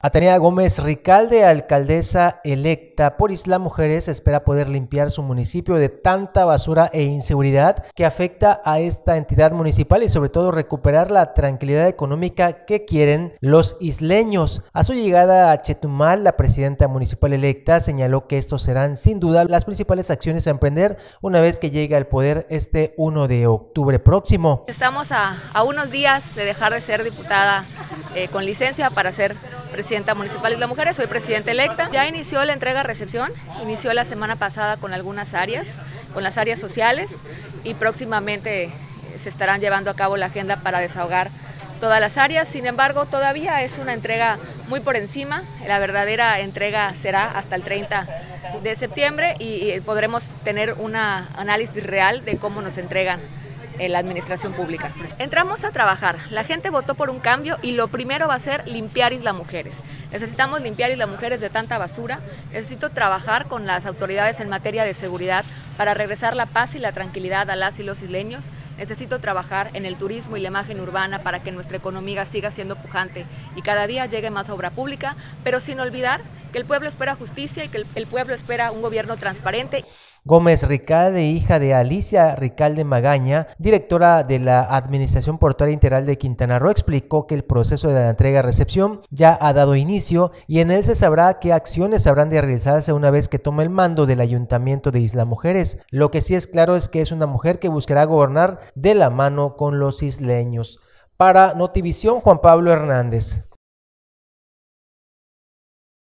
Atenea Gómez Ricalde, alcaldesa electa por Isla Mujeres, espera poder limpiar su municipio de tanta basura e inseguridad que afecta a esta entidad municipal y sobre todo recuperar la tranquilidad económica que quieren los isleños. A su llegada a Chetumal, la presidenta municipal electa señaló que estos serán sin duda las principales acciones a emprender una vez que llegue al poder este 1 de octubre próximo. Estamos a, unos días de dejar de ser diputada eh, con licencia para ser presidenta municipal de las mujeres, soy presidenta electa. Ya inició la entrega-recepción, inició la semana pasada con algunas áreas, con las áreas sociales y próximamente se estarán llevando a cabo la agenda para desahogar todas las áreas. Sin embargo, todavía es una entrega muy por encima. La verdadera entrega será hasta el 30 de septiembre y podremos tener un análisis real de cómo nos entregan en la administración pública. Entramos a trabajar, la gente votó por un cambio y lo primero va a ser limpiar Isla Mujeres. Necesitamos limpiar Isla Mujeres de tanta basura, necesito trabajar con las autoridades en materia de seguridad para regresar la paz y la tranquilidad a las y los isleños. Necesito trabajar en el turismo y la imagen urbana para que nuestra economía siga siendo pujante y cada día llegue más obra pública, pero sin olvidar que el pueblo espera justicia y que el, pueblo espera un gobierno transparente. Gómez Ricalde, hija de Alicia Ricalde Magaña, directora de la Administración Portuaria Integral de Quintana Roo, explicó que el proceso de la entrega-recepción ya ha dado inicio y en él se sabrá qué acciones habrán de realizarse una vez que tome el mando del Ayuntamiento de Isla Mujeres. Lo que sí es claro es que es una mujer que buscará gobernar de la mano con los isleños. Para Notivisión, Juan Pablo Hernández.